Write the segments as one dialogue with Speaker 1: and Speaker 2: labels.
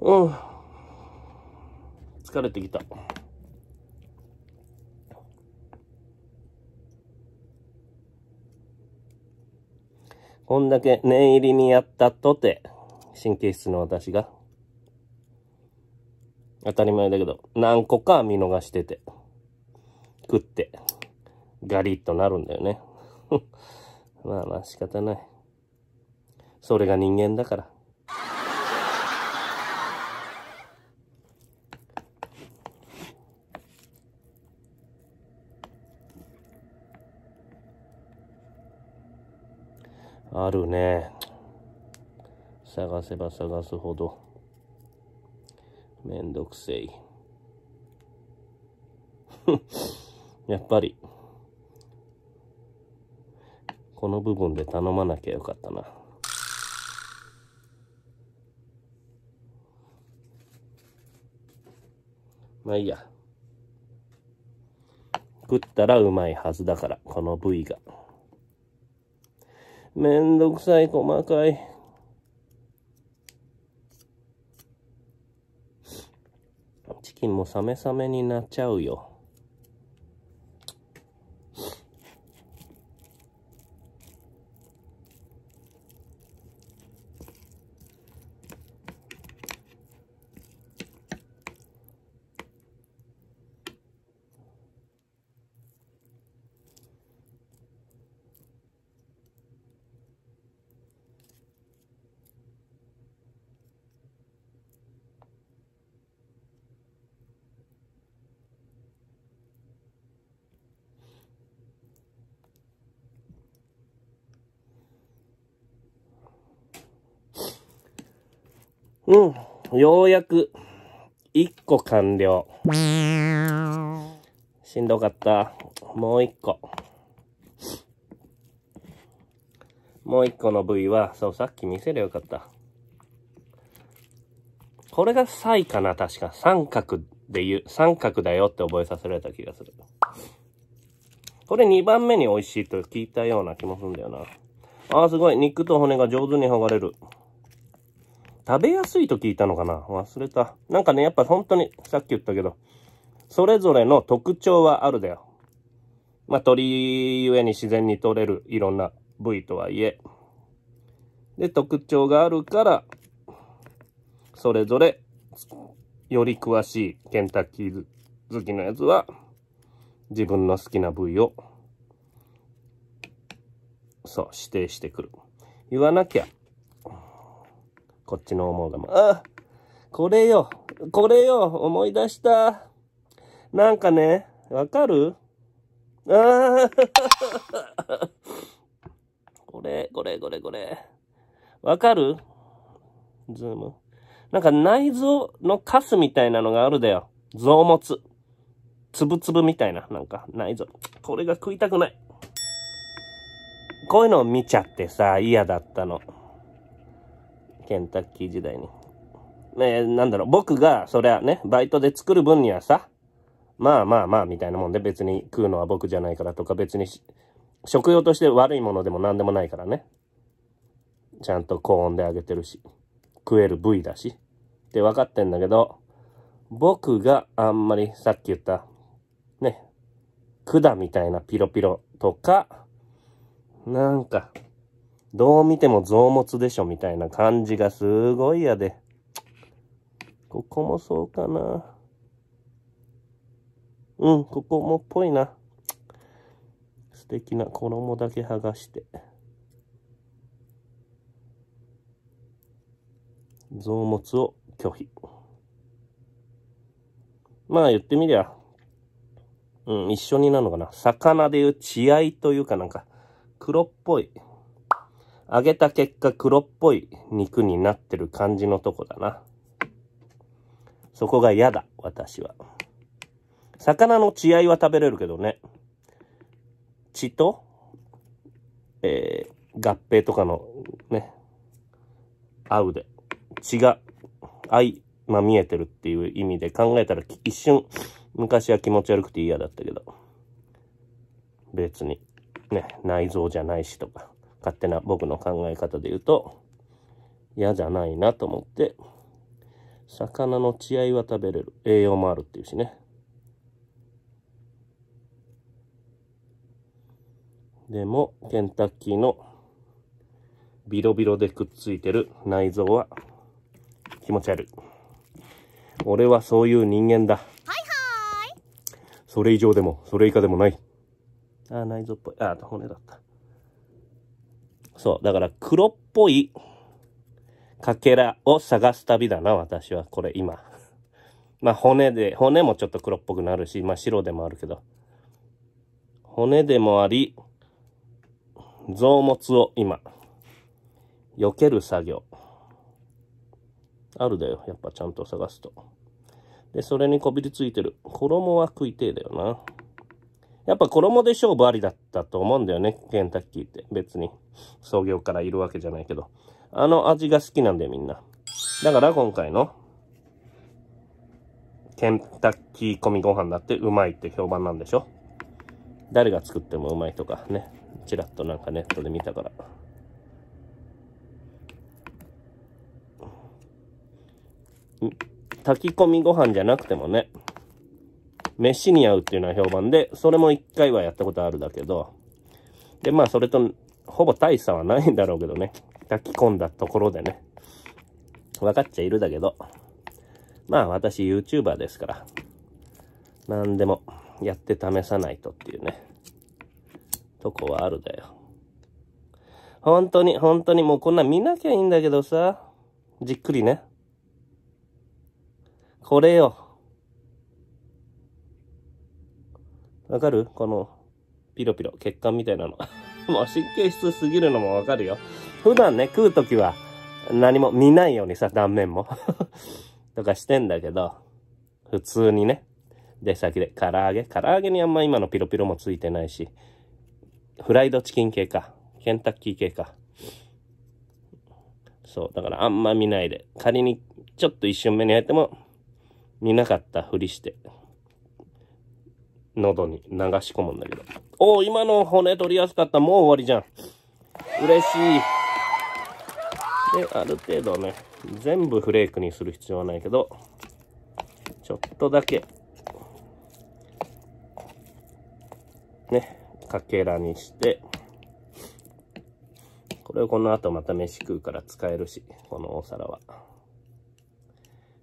Speaker 1: うん。疲れてきた。こんだけ念入りにやったとて、神経質の私が、当たり前だけど、何個か見逃してて、食って、ガリッとなるんだよね。まあまあ仕方ない。それが人間だから。あるね。探せば探すほど、めんどくせい。やっぱり、この部分で頼まなきゃよかったな。まあいいや。食ったらうまいはずだから、この部位が。めんどくさい、細かい。チキンもサメサメになっちゃうよ。うん。ようやく、一個完了。しんどかった。もう一個。もう一個の部位は、そう、さっき見せりゃよかった。これがサイかな、確か。三角で言う、三角だよって覚えさせられた気がする。これ2番目に美味しいと聞いたような気もするんだよな。ああ、すごい。肉と骨が上手に剥がれる。食べやすいと聞いたのかな？忘れた。なんかね、やっぱ本当に、さっき言ったけど、それぞれの特徴はあるだよ。まあ、鳥ゆえに自然に取れるいろんな部位とはいえ。で、特徴があるから、それぞれ、より詳しいケンタッキー好きのやつは、自分の好きな部位を、そう、指定してくる。言わなきゃこっちの思うがま、あ、これよ、これよ、思い出した。なんかね、わかる？ああ これ、これ、これ、これ。わかる？ズーム。なんか内臓のカスみたいなのがあるだよ。臓物。つぶつぶみたいな、なんか内臓。これが食いたくない。こういうのを見ちゃってさ、嫌だったの。ケンタッキー時代に。ねなんだろう、僕が、そりゃね、バイトで作る分にはさ、まあまあまあ、みたいなもんで別に食うのは僕じゃないからとか、別に食用として悪いものでも何でもないからね。ちゃんと高温で揚げてるし、食える部位だし、って分かってんだけど、僕があんまりさっき言った、ね、管みたいなピロピロとか、なんか、どう見ても臓物でしょみたいな感じがすごい嫌で。ここもそうかな。うん、ここもっぽいな。素敵な衣だけ剥がして。臓物を拒否。まあ言ってみりゃ、うん、一緒になるのかな。魚でいう血合いというかなんか、黒っぽい。揚げた結果黒っぽい肉になってる感じのとこだな。そこが嫌だ、私は。魚の血合いは食べれるけどね。血と、えー、合併とかのね、合うで。血が相ま見えてるっていう意味で考えたら一瞬昔は気持ち悪くて嫌だったけど別にね内臓じゃないしとか勝手な僕の考え方で言うと、嫌じゃないなと思って、魚の血合いは食べれる。栄養もあるっていうしね。でも、ケンタッキーのビロビロでくっついてる内臓は気持ち悪い。俺はそういう人間だ。はいはい。それ以上でも、それ以下でもない。あ、内臓っぽい。あ、骨だった。そう、だから黒っぽいかけらを探す旅だな、私は。これ今。まあ骨で、骨もちょっと黒っぽくなるし、まあ白でもあるけど。骨でもあり、臓物を今、避ける作業。あるだよ。やっぱちゃんと探すと。で、それにこびりついてる。衣は食いてえだよな。やっぱ衣で勝負ありだったと思うんだよね。ケンタッキーって。別に。創業からいるわけじゃないけど。あの味が好きなんだよ、みんな。だから今回の、ケンタッキー込みご飯だってうまいって評判なんでしょ？誰が作ってもうまいとかね。ちらっとなんかネットで見たから。炊き込みご飯じゃなくてもね、飯に合うっていうのは評判で、それも一回はやったことあるだけど、で、まあそれとほぼ大差はないんだろうけどね。炊き込んだところでね。分かっちゃいるだけど。まあ私 YouTuber ですから。何でもやって試さないとっていうね。とこはあるだよ。本当に、本当にもうこんな見なきゃいいんだけどさ。じっくりね。これよ。わかる？この、ピロピロ、血管みたいなの。もう神経質すぎるのもわかるよ。普段ね、食うときは何も見ないようにさ、断面も。とかしてんだけど、普通にね、出先で、唐揚げ。唐揚げにあんま今のピロピロもついてないし、フライドチキン系か。ケンタッキー系か。そう。だからあんま見ないで。仮にちょっと一瞬目に入っても、見なかったふりして、喉に流し込むんだけど。おお、今の骨取りやすかった。もう終わりじゃん。嬉しい。で、ある程度ね、全部フレークにする必要はないけど、ちょっとだけ、ね、かけらにして、これをこの後また飯食うから使えるし、このお皿は。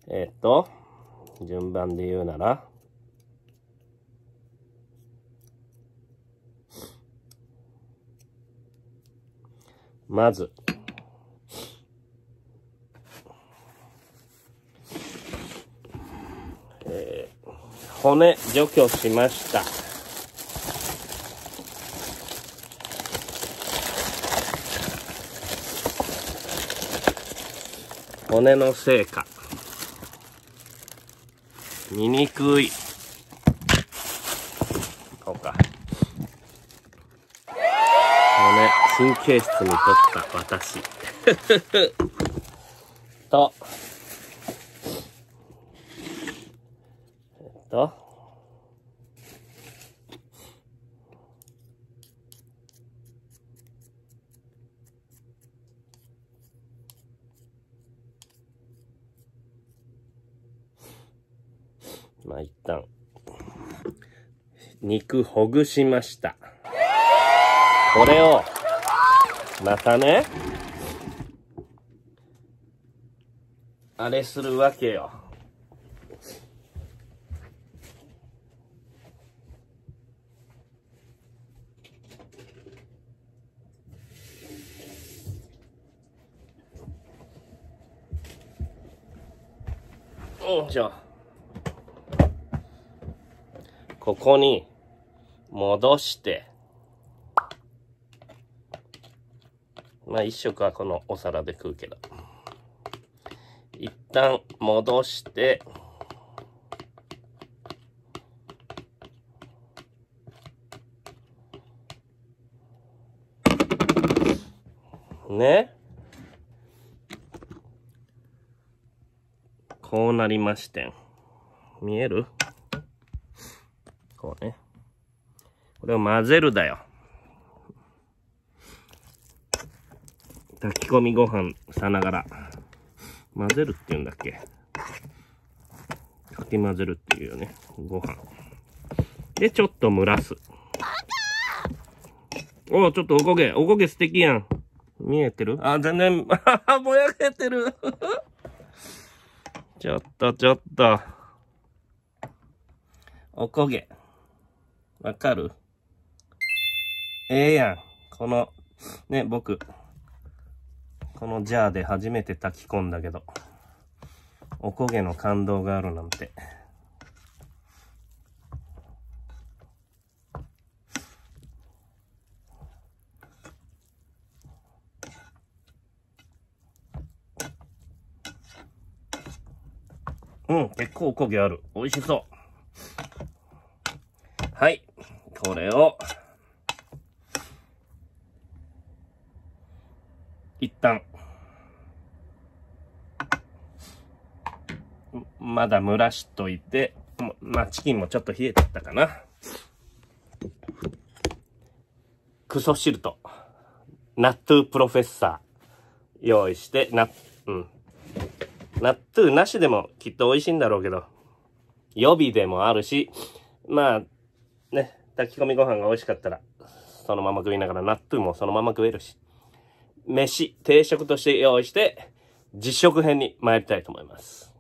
Speaker 1: えー、っと、順番で言うなら、まず、骨除去しました。骨の成果。見にくい。こうか。骨、神経質にとった私。と、えっと、まあ一旦、肉ほぐしました。これを、またね、あれするわけよ。よいしょ。ここに戻して、まあ一食はこのお皿で食うけど。一旦戻して、ね。こうなりましてん。見える？こうね。これを混ぜるだよ。炊き込みご飯さながら。混ぜるって言うんだっけ？かき混ぜるっていうよね、ご飯。で、ちょっと蒸らす。おちょっとおこげ、おこげ素敵やん。見えてる？あ、全然、あ ぼやけてる。ちょっと、ちょっと。おこげ。わかる？ええやん。この、ね、僕、このジャーで初めて炊き込んだけど、おこげの感動があるなんて。うん、結構おこげある。美味しそう。はい。これを、一旦、まだ蒸らしといて、まあ、チキンもちょっと冷えてったかな。クソシルト。ナットゥープロフェッサー。用意して、な、うん。ナットゥーなしでもきっと美味しいんだろうけど、予備でもあるし、まあ、ね、炊き込みご飯が美味しかったら、そのまま食いながら納豆もそのまま食えるし、飯、定食として用意して、実食編に参りたいと思います。